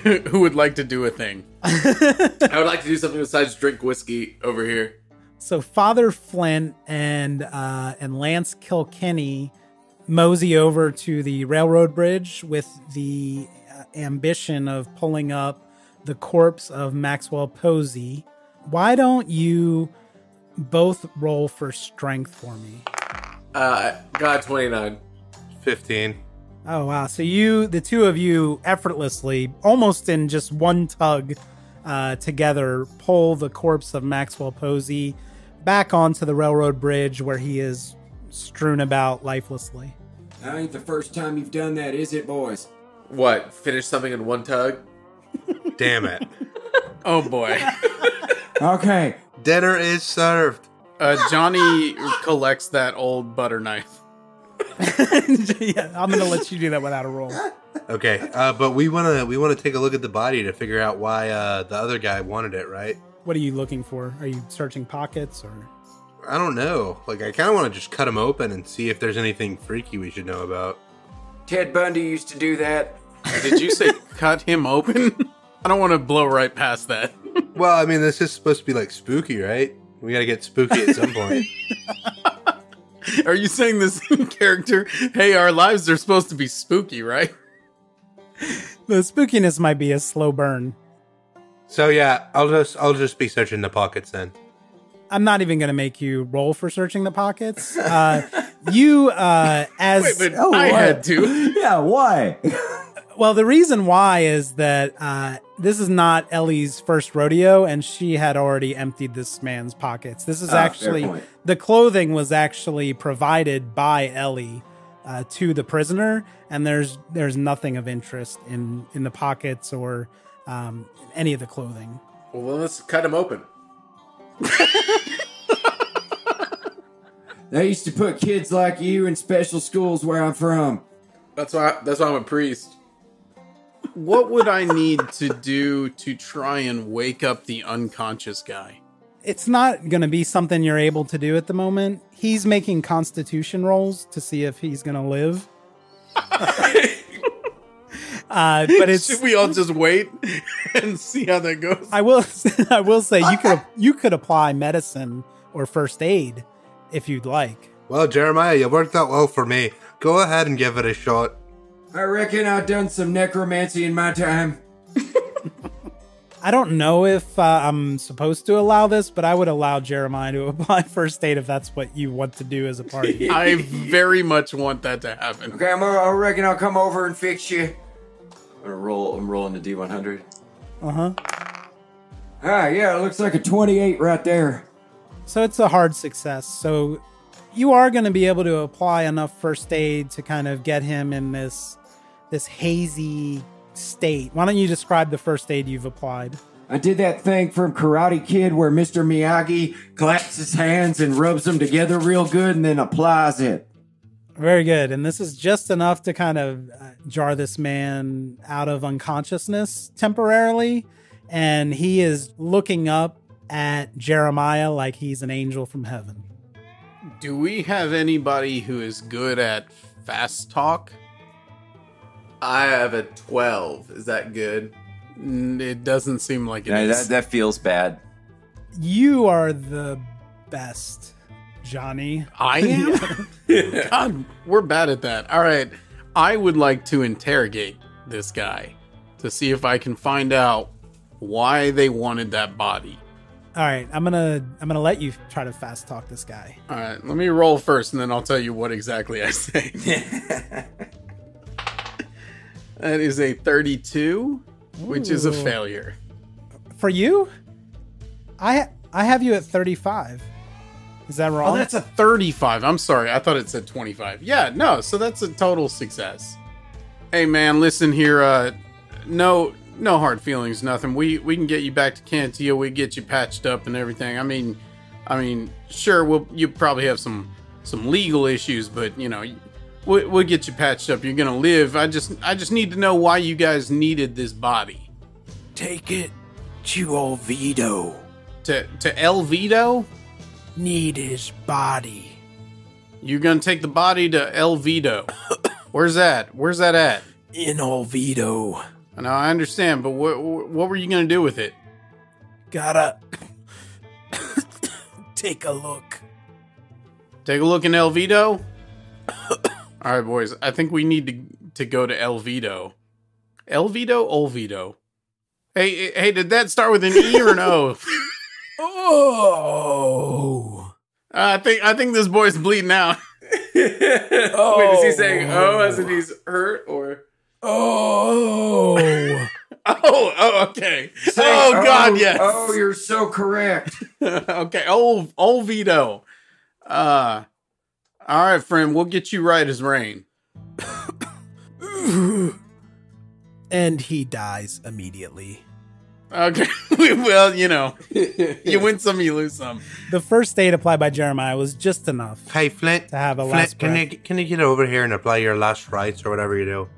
Who would like to do a thing? <laughs> I would like to do something besides drink whiskey over here. So Father Flint and uh, and Lance Kilkenny mosey over to the railroad bridge with the ambition of pulling up the corpse of Maxwell Posey. Why don't you both roll for strength for me? Uh, God, 29. Fifteen. Oh wow! So you, the two of you, effortlessly, almost in just one tug, uh, together, pull the corpse of Maxwell Posey back onto the railroad bridge where he is strewn about lifelessly. That ain't the first time you've done that, is it, boys? What? Finish something in one tug? Damn it. <laughs> Oh boy. <laughs> Okay. Dinner is served. Uh, Johnny collects that old butter knife. <laughs> yeah, I'm gonna let you do that without a roll. Okay, uh, but we wanna we wanna take a look at the body to figure out why uh, the other guy wanted it, right? What are you looking for? Are you searching pockets or? I don't know. Like, I kind of want to just cut him open and see if there's anything freaky we should know about. Ted Bundy used to do that. Did you say cut him open? <laughs> I don't want to blow right past that. Well, I mean, this is supposed to be like spooky, right? We got to get spooky at some point. <laughs> Are you saying this <laughs> character? Hey, our lives are supposed to be spooky, right? The spookiness might be a slow burn. so yeah, I'll just I'll just be searching the pockets then. I'm not even gonna make you roll for searching the pockets. Uh, you, uh, as Wait, but Oh, I what? had to. Yeah, why? Well, the reason why is that uh, this is not Ellie's first rodeo, and she had already emptied this man's pockets. This is fair actually the clothing was actually provided by Ellie uh, to the prisoner, and there's there's nothing of interest in in the pockets or um, any of the clothing. Well, then let's cut him open. They used to put kids like you in special schools where I'm from. That's why. That's why I'm a priest. What would I need to do to try and wake up the unconscious guy? It's not going to be something you're able to do at the moment. He's making constitution rolls to see if he's going to live. <laughs> uh, but it's Should we all just wait and see how that goes? I will <laughs> I will say you could you could apply medicine or first aid if you'd like. Well, Jeremiah, you worked out well for me. Go ahead and give it a shot. I reckon I've done some necromancy in my time. <laughs> I don't know if uh, I'm supposed to allow this, but I would allow Jeremiah to <laughs> apply first aid if that's what you want to do as a party. <laughs> I very much want that to happen. Okay, I'm, I reckon I'll come over and fix you. I'm gonna roll. I'm rolling the D100. Uh huh. Ah, yeah, it looks like a 28 right there. So it's a hard success. So you are going to be able to apply enough first aid to kind of get him in this this hazy state. Why don't you describe the first aid you've applied? I did that thing from Karate Kid where Mr. Miyagi claps his hands and rubs them together real good and then applies it. Very good. And this is just enough to kind of uh, jar this man out of unconsciousness temporarily. And he is looking up at Jeremiah like he's an angel from heaven. Do we have anybody who is good at fast talk? I have a twelve. Is that good? It doesn't seem like it Yeah, is. that, that feels bad. You are the best, Johnny. I <laughs> am? God, we're bad at that. All right. I would like to interrogate this guy to see if I can find out why they wanted that body. All right, I'm gonna I'm gonna let you try to fast talk this guy. All right, let me roll first and then I'll tell you what exactly I say. <laughs> <laughs> that is a 32, which is a failure. For you, I I have you at 35. Is that wrong? Oh, that's a 35. I'm sorry. I thought it said 25. Yeah, no, so that's a total success. Hey man, listen here, uh no no hard feelings, nothing. We we can get you back to Canutillo, we get you patched up and everything. I mean I mean, sure we'll you probably have some some legal issues, but you know, we'll, we'll get you patched up. You're going to live. I just I just need to know why you guys needed this body. Take it to Olvido. To to El Vito? Need his body. You're gonna take the body to El Vito. <coughs> Where's that? Where's that at? In Olvido. Now I understand, but what what were you gonna do with it? Gotta <coughs> take a look. Take a look in El Vito. <coughs> All right, boys. I think we need to to go to El Vito. El Vito, Olvido. Hey, hey, did that start with an E or an O? <laughs> Oh. I think I think this boy's bleeding out. oh. <laughs> Wait, is he saying oh as in oh. he's hurt or Oh. <laughs> Oh, oh, okay. Say, oh God, yes. Oh, you're so correct. <laughs> okay, old old Vito. Uh, all right, friend. We'll get you right as rain. <coughs> and he dies immediately. Okay. <laughs> well, you know, you win some, you lose some. the first aid applied by Jeremiah was just enough Hey, Flint. to have a Flint, last can you can you get over here and apply your last rites or whatever you do?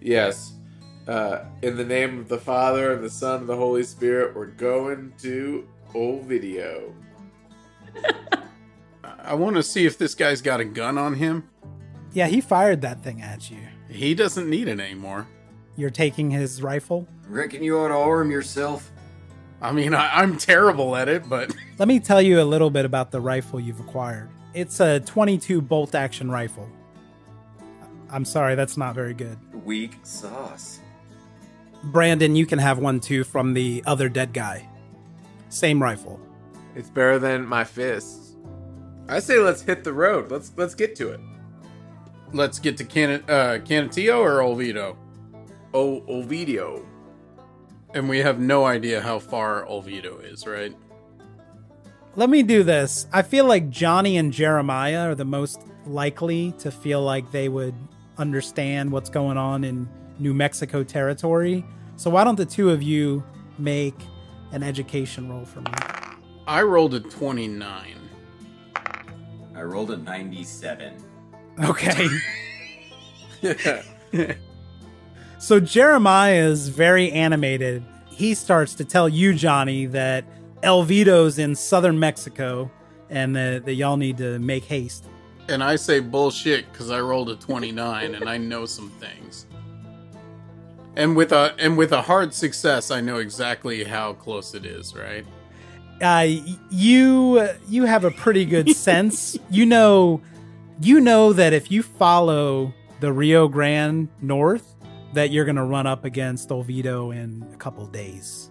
Yes? Uh, in the name of the Father and the Son and the Holy Spirit, we're going to old video. <laughs> I want to see if this guy's got a gun on him. Yeah, he fired that thing at you. He doesn't need it anymore. You're taking his rifle. Reckon you ought to arm yourself. I mean, I, I'm terrible at it, but <laughs> Let me tell you a little bit about the rifle you've acquired. It's a 22 bolt action rifle. I'm sorry, that's not very good. Weak sauce. Brandon, you can have one too from the other dead guy. Same rifle. It's better than my fists. I say let's hit the road. Let's let's get to it. let's get to Can uh, Canutillo or Olvido. o- Olvido. And we have no idea how far Olvido is, right? Let me do this. I feel like Johnny and Jeremiah are the most likely to feel like they would understand what's going on in New Mexico territory. So why don't the two of you make an education roll for me? I rolled a 29. I rolled a 97. Okay. <laughs> <laughs> So Jeremiah is very animated. He starts to tell you, Johnny, that Elvito's in southern Mexico and that, that y'all need to make haste. And I say bullshit because I rolled a 29 and I know some things. And with a and with a hard success, I know exactly how close it is, right? Uh, you you have a pretty good <laughs> sense. You know, you know that if you follow the Rio Grande north, that you're gonna run up against Olvido in a couple days.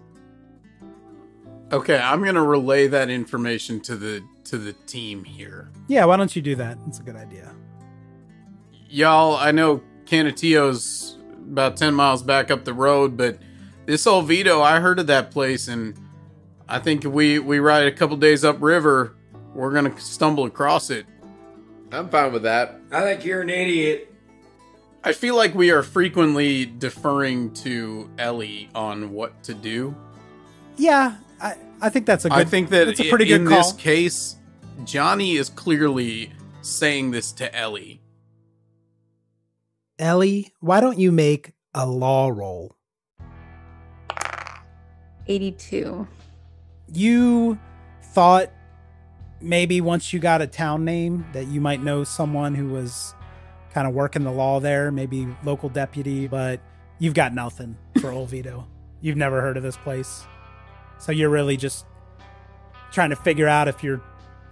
Okay, I'm gonna relay that information to the to the team here. Yeah, why don't you do that? That's a good idea. Y'all, I know Canutillo's about 10 miles back up the road, but this Olvido, I heard of that place, and I think if we, we ride a couple days upriver, we're going to stumble across it. I'm fine with that. I think you're an idiot. I feel like we are frequently deferring to Ellie on what to do. Yeah, I, I think that's a good. I think that it's a pretty good in call. this case, Johnny is clearly saying this to Ellie. Ellie, why don't you make a law roll? 82. you thought maybe once you got a town name that you might know someone who was kind of working the law there, maybe local deputy, but you've got nothing for <laughs> Olvido. You've never heard of this place. So you're really just trying to figure out if you're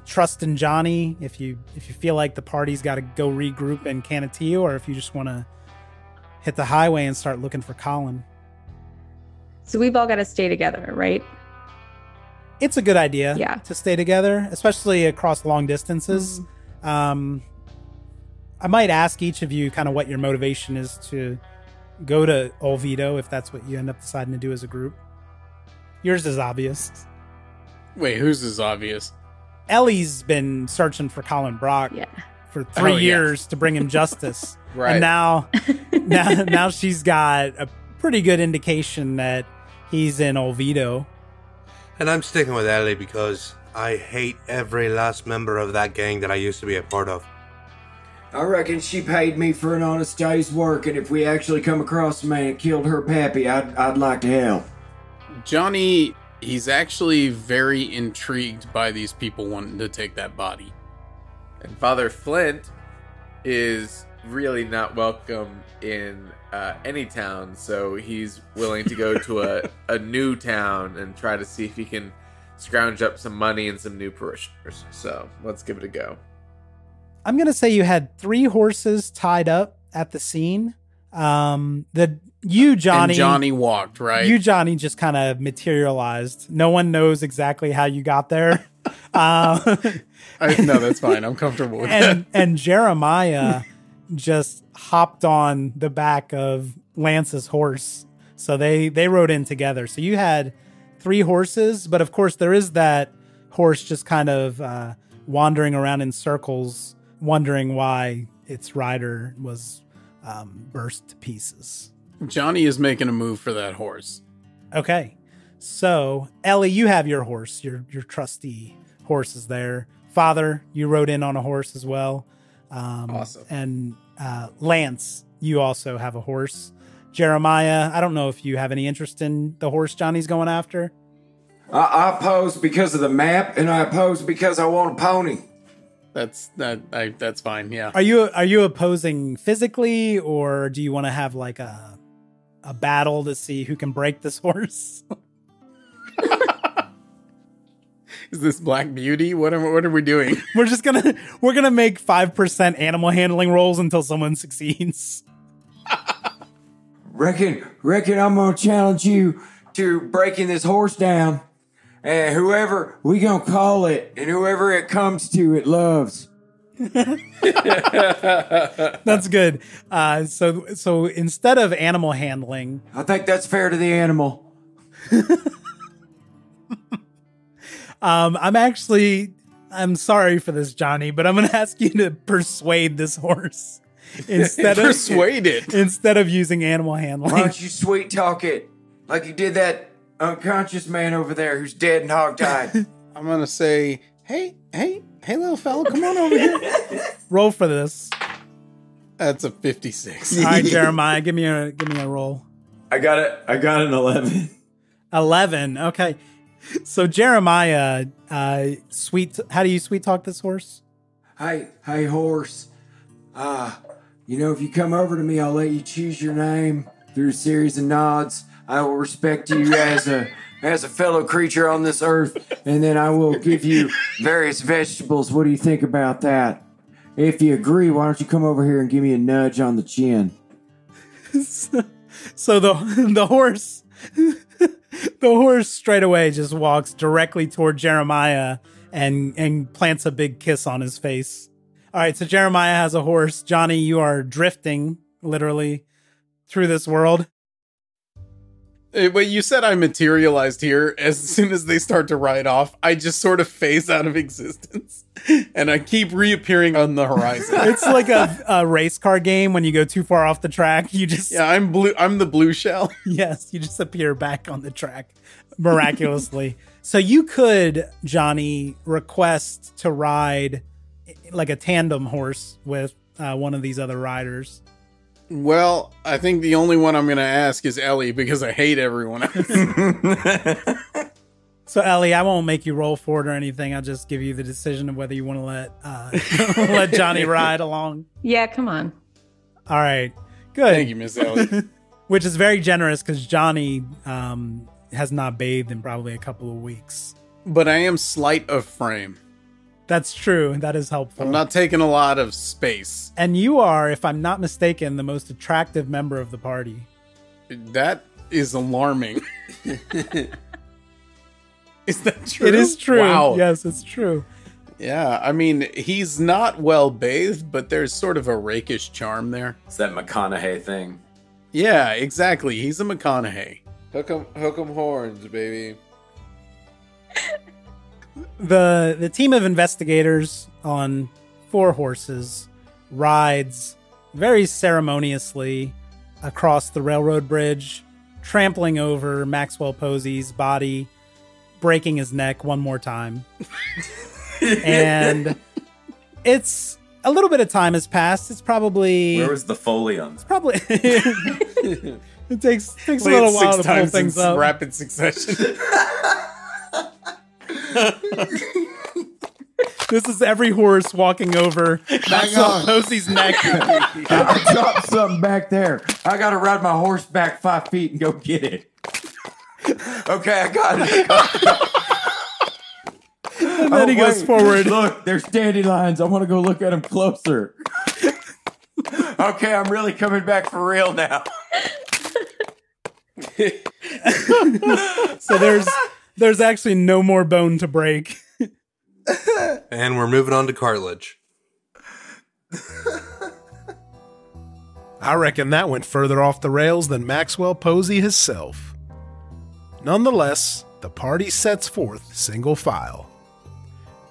trusting Johnny, if you if you feel like the party's got to go regroup in Canutillo or if you just want to hit the highway and start looking for Colin. So we've all got to stay together, right? it's a good idea Yeah. to stay together, especially across long distances. Um, I might ask each of you kind of what your motivation is to go to Olvido if that's what you end up deciding to do as a group. Yours is obvious. Wait, whose is obvious? Ellie's been searching for Colin Brock for three Oh, yeah. years to bring him <laughs> justice. Right. And now, <laughs> now, now she's got a pretty good indication that he's in Olvido. And I'm sticking with Ellie because I hate every last member of that gang that I used to be a part of. I reckon she paid me for an honest day's work, and if we actually come across a man that killed her pappy, I'd, I'd like to help. Johnny, he's actually very intrigued by these people wanting to take that body. And Father Flint is really not welcome in uh, any town, so he's willing to go <laughs> to a, a new town and try to see if he can scrounge up some money and some new parishioners. So let's give it a go. I'm gonna say you had three horses tied up at the scene. Um, the you Johnny and Johnny walked, right? you Johnny just kind of materialized. No one knows exactly how you got there. uh, <laughs> I, no, that's fine. I'm comfortable with and that. and Jeremiah just hopped on the back of Lance's horse. So they they rode in together. So you had three horses, but of course there is that horse just kind of uh, wandering around in circles, wondering why its rider was um, burst to pieces. Johnny is making a move for that horse. Okay. So, Ellie, you have your horse. Your your trusty horse is there. Father, you rode in on a horse as well. Um, Awesome. And uh, Lance, you also have a horse. Jeremiah, I don't know if you have any interest in the horse Johnny's going after. I, I oppose because of the map, and I oppose because I want a pony. That's that. I, that's fine. Yeah. Are you are you opposing physically, or do you want to have like a a battle to see who can break this <laughs> horse? <laughs> Is this Black Beauty? What are what are we doing? <laughs> we're just gonna we're gonna make five percent animal handling rolls until someone succeeds. Reckon, reckon I'm gonna challenge you to breaking this horse down, and whoever we gonna call it, and whoever it comes to, it loves. <laughs> That's good. Uh, so so instead of animal handling, I think that's fair to the animal. um, I'm actually I'm sorry for this, Johnny, but I'm going to ask you to persuade this horse <laughs> instead of Persuade it. instead of using animal handling. Why don't you sweet talk it like you did that unconscious man over there who's dead and hog-tied? <laughs> I'm gonna say, hey, hey, hey, little fella, come on over here. <laughs> Roll for this. That's a 56. All right, <laughs> Jeremiah, give me a give me a roll. I got it. I got an eleven. 11. Okay. So Jeremiah, uh sweet how do you sweet talk this horse? hey, hey, horse. Uh, you know, if you come over to me, I'll let you choose your name through a series of nods. I will respect you as a as a fellow creature on this earth, and then I will give you various vegetables. What do you think about that? If you agree, why don't you come over here and give me a nudge on the chin? <laughs> So the the horse <laughs> the horse straight away just walks directly toward Jeremiah and and plants a big kiss on his face. All right, so Jeremiah has a horse. Johnny, you are drifting literally through this world. But you said I materialized here. As soon as they start to ride off, I just sort of phase out of existence, and I keep reappearing on the horizon. <laughs> It's like a, a race car game when you go too far off the track. You just yeah, I'm blue. I'm the blue shell. <laughs> yes, you just appear back on the track miraculously. so you could, Johnny, request to ride like a tandem horse with uh, one of these other riders. Well, I think the only one I'm going to ask is Ellie because I hate everyone else. <laughs> So Ellie, I won't make you roll for it or anything. I'll just give you the decision of whether you want to let uh, <laughs> let Johnny ride along. Yeah, come on. All right, good. Thank you, Miss Ellie. <laughs> Which is very generous because Johnny um, has not bathed in probably a couple of weeks. but I am slight of frame. That's true. That is helpful. I'm not taking a lot of space. And you are, if I'm not mistaken, the most attractive member of the party. That is alarming. <laughs> is that true? It is true. Wow. Yes, it's true. Yeah, I mean, he's not well bathed, but there's sort of a rakish charm there. It's that McConaughey thing. Yeah, exactly. He's a McConaughey. Hook 'em, hook 'em horns, baby. <laughs> The the team of investigators on four horses rides very ceremoniously across the railroad bridge, trampling over Maxwell Posey's body, breaking his neck one more time. <laughs> and it's a little bit of time has passed. It's probably Where was the foley on? probably <laughs> it takes takes a Play it little while six to pull times things in up. rapid succession. <laughs> <laughs> This is every horse walking over Maxwell on. Posey's neck. <laughs> I dropped something back there. I got to ride my horse back five feet and go get it. Okay, I got it. and then he oh, goes forward. Look, there's dandelions. I want to go look at them closer. okay, I'm really coming back for real now. <laughs> So there's there's actually no more bone to break. <laughs> And we're moving on to cartilage. I reckon that went further off the rails than Maxwell Posey himself. Nonetheless, the party sets forth single file.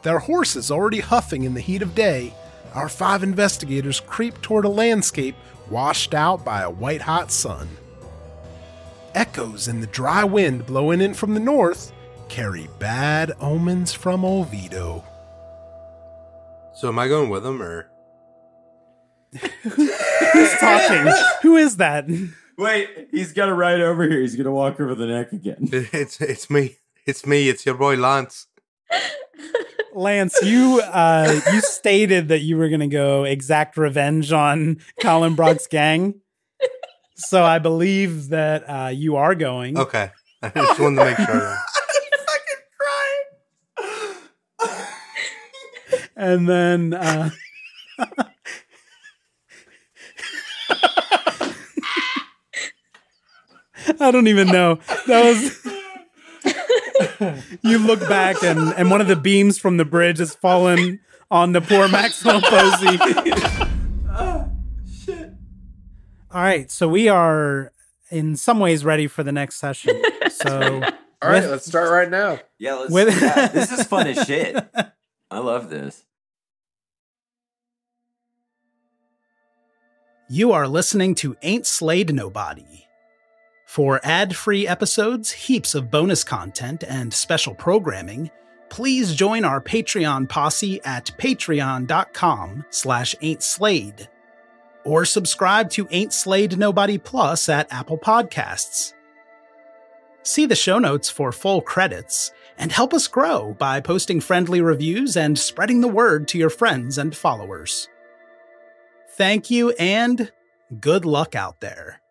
Their horses already huffing in the heat of day, our five investigators creep toward a landscape washed out by a white hot sun. Echoes in the dry wind blowing in from the north carry bad omens from Olvido. So am I going with him or? Who's talking? Who is that? Wait, he's got to ride over here. He's going to walk over the neck again. <laughs> It's it's me. It's me. It's your boy Lance. Lance, you uh you stated that you were gonna go exact revenge on Colin Brock's gang. So I believe that uh you are going. Okay, I just wanted to make sure. And then uh I don't even know. That was you look back and and one of the beams from the bridge has fallen on the poor Maxwell Posey. oh, shit. All right, so we are in some ways ready for the next session. So, <laughs> All right, with- let's start right now. Yeah, let's. With- yeah, this is fun as shit. I love this. You are listening to Ain't Slayed Nobody. For ad-free episodes, heaps of bonus content, and special programming, please join our Patreon posse at patreon.com slash ain'tslayed. Or subscribe to Ain't Slayed Nobody Plus at Apple Podcasts. See the show notes for full credits, and help us grow by posting friendly reviews and spreading the word to your friends and followers. Thank you and good luck out there.